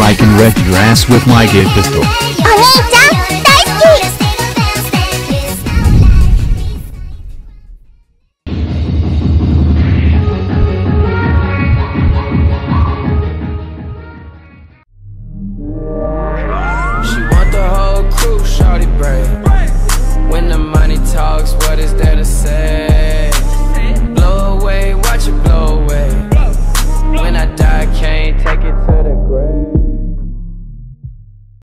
I can wreck your ass with my gay pistol.